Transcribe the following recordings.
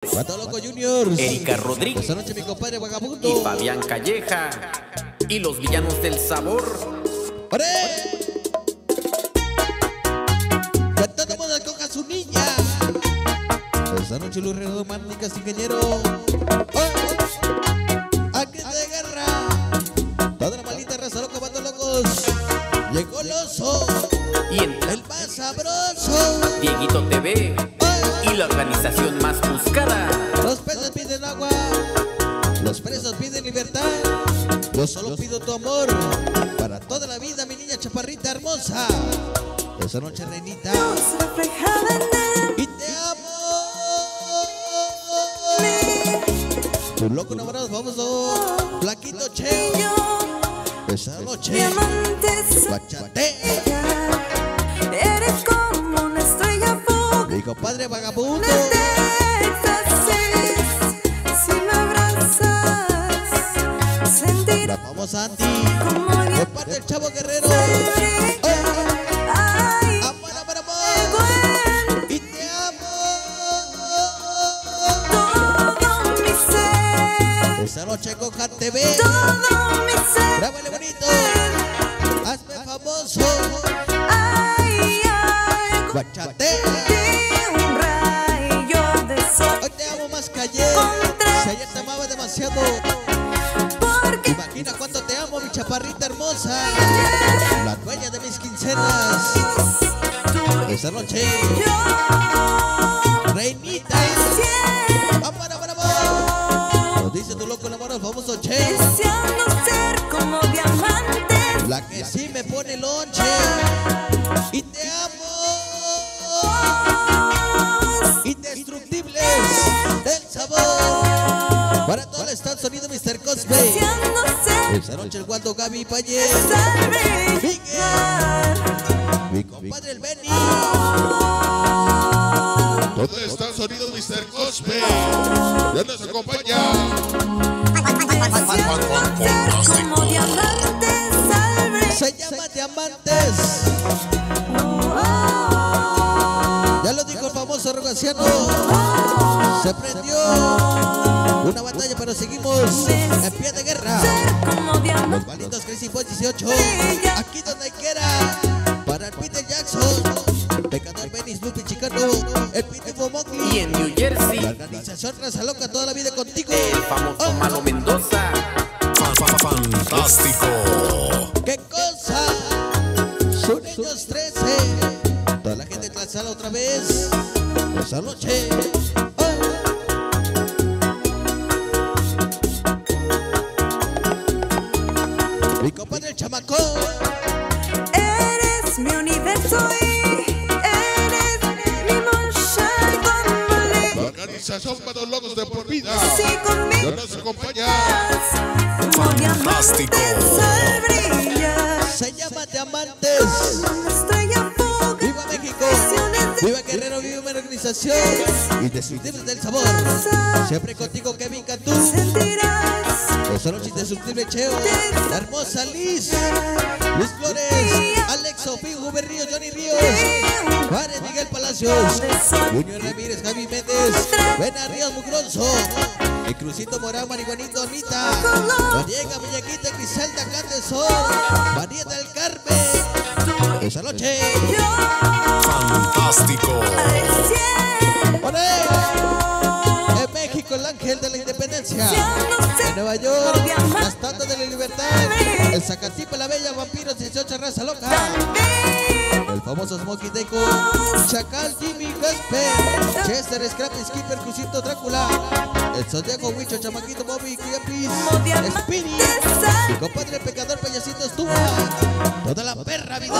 Pato Loco Juniors. Erika Rodríguez Esta noche mi compadre vagabundo. y Fabián Calleja. Y los villanos del sabor. ¡Ore! Todo mundo coja su niña. Esta noche Luis Románticas, ingeniero. ¡Oh! Aquí de guerra. Toda la maldita raza loco, Pato Locos. Llegó el oso, Y en el más sabroso. Dieguito TV. ¡Oh! Y la organización Los peces piden agua, los presos piden libertad. Yo solo pido tu amor para toda la vida, mi niña chaparrita hermosa. Esa noche, reinita, y te amo. Tu loco enamorado, famoso, Flaquito Cheo. Esa noche, diamantes, bachate, eres como una estrella fugaz mi compadre vagabundo. Y te amo. todo mi ser, Esa noche con TV. todo mi ser. Grábale bonito. Esa noche, reinita. siento Amor, amor, amor. Nos dice tu loco enamorado, el famoso Che. deseando ser como diamantes. La que sí me pone lonche. Y te amo. Indestructibles del sabor. Para todo el Estados Unidos, Mr. Cosplay. Esa noche el Waldo Gaby Paye. salve. Mi compadre el Benny. Todo Estados Unidos, Mr. Cospe. Ya nos acompaña. Deseando ser como diamantes. Salve. Se llama Diamantes. Ya lo dijo el famoso rogaciano. Se prendió una batalla, pero seguimos en pie de guerra. Como Los diamantes. malditos Crazy Boys 18. Aquí donde quiera. Para el Peter Jackson. Pecador Benny Snoopy Chicano. El Pitufo Y en New La Jersey. organización Raza Loca toda la vida contigo. El famoso Oh, Malo Mendoza. Fantástico. ¡Qué cosa! Son ellos 13. Toda la gente de otra vez. Esa noche. Organización para los locos de por vida. Conmigo nos acompaña. brillar. Se llama Diamantes. ¡Viva México! ¡Viva Guerrero! ¡Viva una organización! Indestructibles del sabor. Siempre contigo, Kevin Cantú. Noche indestructible Cheo. La hermosa Liz. Luis Flores. Alex Sofía Ríos, Johnny Ríos. Juárez Miguel Palacios. Junior Ramírez, Javi Méndez. Buena Ríos Mugroso. El Crucito Morán, Marihuanito, Anita. Noriega, Muñequita, Griselda, Candesol. María del Carmen. Esa noche. Fantástico. ¡Olé! En México, el ángel de la independencia. En Nueva York, las tandas de la libertad. El Zacatipa, la bella, vampiros, 18 raza loca. El famoso Smokey Deco. Chacal, Jimmy, Gasper. Chester, Scrap, Skipper, Crucito, Drácula. El Zodiaco, Huicho, Chamaquito, Bobby, Kiapis. Speedy. Mi compadre, pecador, payasito, estuvo. Toda la perra vida.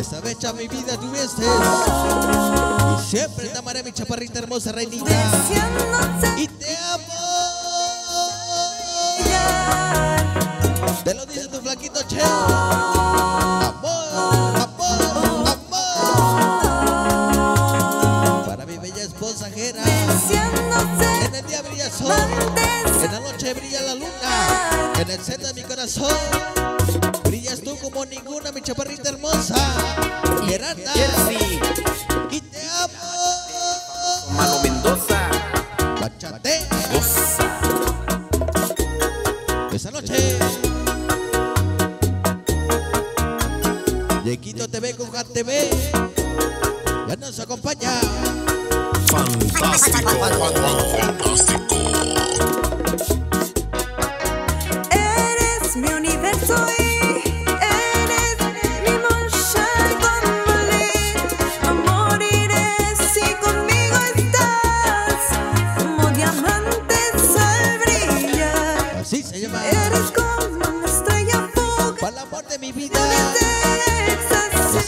esta vez fecha mi vida tuviste. Y siempre te amaré, mi chaparrita hermosa reinita. Y te amo. Te lo dice tu flaquito Che. Amor, amor, amor. Para mi bella esposa Jera. En el día brilla el sol. En la noche brilla la luna. En el centro de mi corazón. Brillas tú como ninguna, mi chaparrita hermosa. Gerarda. Jersey, Y te amo. Mano Mendoza, Bachate. Goza, Esa noche. Yequito TV con Gat TV. Ya nos acompaña. Fantástico. Eres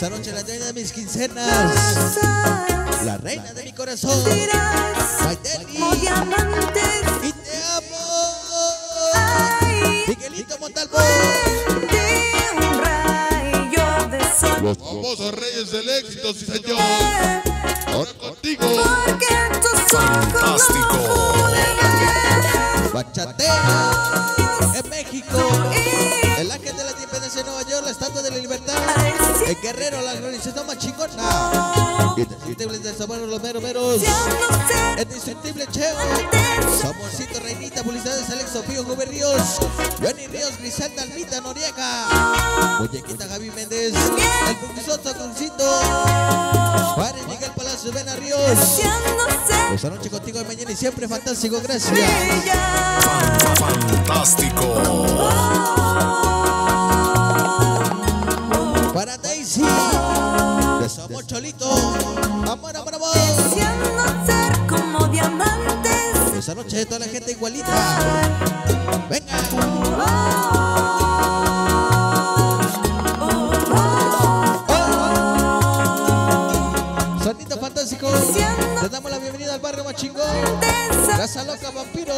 Esta noche la reina de mis quincenas. La reina de mi corazón. Maiteli. Y te amo. Miguelito Montalvo. Los famosos reyes del éxito, sí señor. Ahora contigo. Porque tus ojos Fantástico. no pueden Bachate. En México. El ángel de la independencia de Nueva York. La estatua de la libertad. El guerrero, la organización más chingona. Indescriptibles del sabor, los meros meros. Ya no sé El indestructible Cheo. Somosito, Reinita, Publicidades, Alex Sofío, Gube Ríos. Johnny Ríos, Griselda, Almita, Noriega. Muñequita, Javi Méndez. El Punquizoso, Concito. Juárez, Miguel Palacios, Vena Ríos. ya no sé Esta noche contigo de mañana y siempre fantástico, gracias. Fantástico. Gente igualita. Venga. Sonido fantástico. Le damos la bienvenida al barrio más chingón. Casa Loca Vampiros.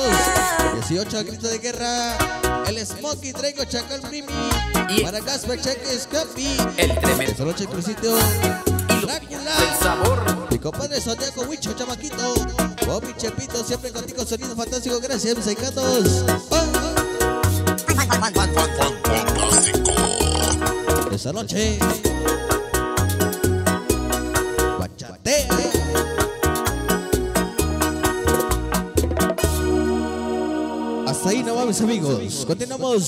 18 al grito de guerra. El Smokey Traigo Chacal Primi. Para Gasper Cheque Scapi. el tremendo Esta noche Crucito. Drácula. sabor. Mi compadre Zodiaco Huicho Chamaquito. Bobby Chepito. Siempre contigo. Sonido fantástico. Gracias, mis. Oh, oh. Esta noche. Bachate. Hasta ahí no vamos amigos. Continuamos